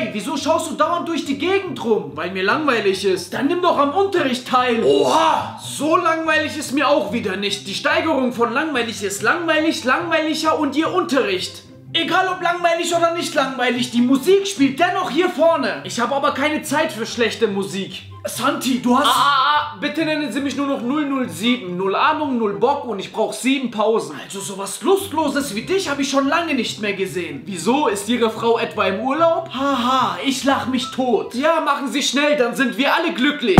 Ey, wieso schaust du dauernd durch die Gegend rum? Weil mir langweilig ist. Dann nimm doch am Unterricht teil. Oha, so langweilig ist mir auch wieder nicht. Die Steigerung von langweilig ist langweilig, langweiliger und ihr Unterricht. Egal ob langweilig oder nicht langweilig, die Musik spielt dennoch hier vorne. Ich habe aber keine Zeit für schlechte Musik. Santi, du hast... Ah, ah, ah, bitte nennen Sie mich nur noch 007. Null Ahnung, null Bock und ich brauche sieben Pausen. Also sowas Lustloses wie dich habe ich schon lange nicht mehr gesehen. Wieso? Ist Ihre Frau etwa im Urlaub? Haha, ich lach mich tot. Ja, machen Sie schnell, dann sind wir alle glücklich.